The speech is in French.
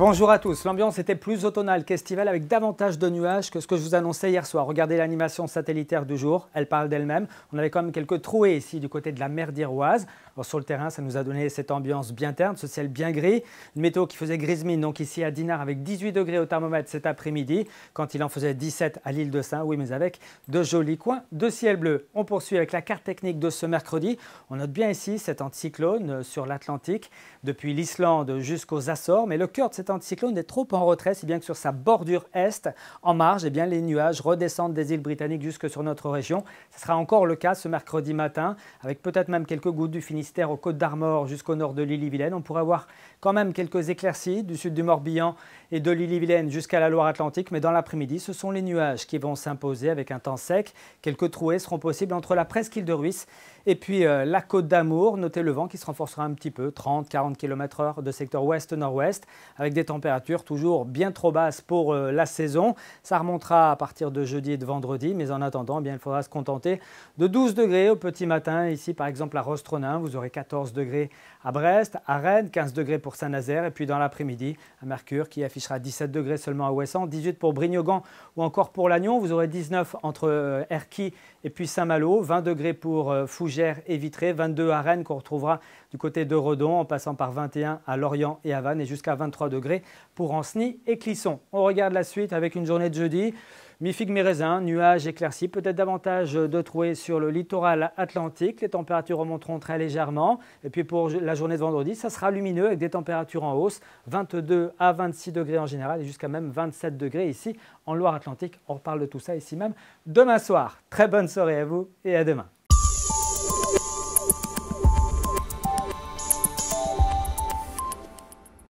Bonjour à tous. L'ambiance était plus automnale qu'estivale avec davantage de nuages que ce que je vous annonçais hier soir. Regardez l'animation satellitaire du jour, elle parle d'elle-même. On avait quand même quelques trouées ici du côté de la mer d'Iroise. sur le terrain, ça nous a donné cette ambiance bien terne, ce ciel bien gris. Une météo qui faisait grise mine, donc ici à Dinard avec 18 degrés au thermomètre cet après-midi, quand il en faisait 17 à l'île de Saint, oui, mais avec de jolis coins de ciel bleu. On poursuit avec la carte technique de ce mercredi. On note bien ici cet anticyclone sur l'Atlantique, depuis l'Islande jusqu'aux Açores, mais le cœur de cet anticyclone est trop en retrait, si bien que sur sa bordure est, en marge, eh bien, les nuages redescendent des îles britanniques jusque sur notre région. Ce sera encore le cas ce mercredi matin, avec peut-être même quelques gouttes du Finistère aux Côtes d'Armor jusqu'au nord de l'île-et-Vilaine. On pourrait avoir quand même quelques éclaircies du sud du Morbihan et de l'île-et-Vilaine jusqu'à la Loire-Atlantique, mais dans l'après-midi, ce sont les nuages qui vont s'imposer avec un temps sec. Quelques trouées seront possibles entre la presqu'île de Ruisse et puis euh, la côte d'Amour. Notez le vent qui se renforcera un petit peu, 30-40 km/h de secteur ouest-nord-ouest, avec des températures toujours bien trop basses pour euh, la saison. Ça remontera à partir de jeudi et de vendredi, mais en attendant, eh bien, il faudra se contenter de 12 degrés au petit matin. Ici, par exemple, à Rostronin, vous aurez 14 degrés à Brest, à Rennes, 15 degrés pour Saint-Nazaire, et puis dans l'après-midi, à Mercure qui affichera 17 degrés seulement à Ouessant, 18 pour Brignogan ou encore pour Lannion. Vous aurez 19 entre euh, Erquy et puis Saint-Malo, 20 degrés pour Fougères et Vitré, 22 à Rennes qu'on retrouvera du côté de Redon, en passant par 21 à Lorient et à Vannes, et jusqu'à 23 degrés pour Anceny et Clisson. On regarde la suite avec une journée de jeudi. Mi-figue, mi-raisin, nuages éclaircis, peut-être davantage de trouées sur le littoral atlantique. Les températures remonteront très légèrement. Et puis pour la journée de vendredi, ça sera lumineux avec des températures en hausse, 22 à 26 degrés en général et jusqu'à même 27 degrés ici en Loire-Atlantique. On reparle de tout ça ici même demain soir. Très bonne soirée à vous et à demain.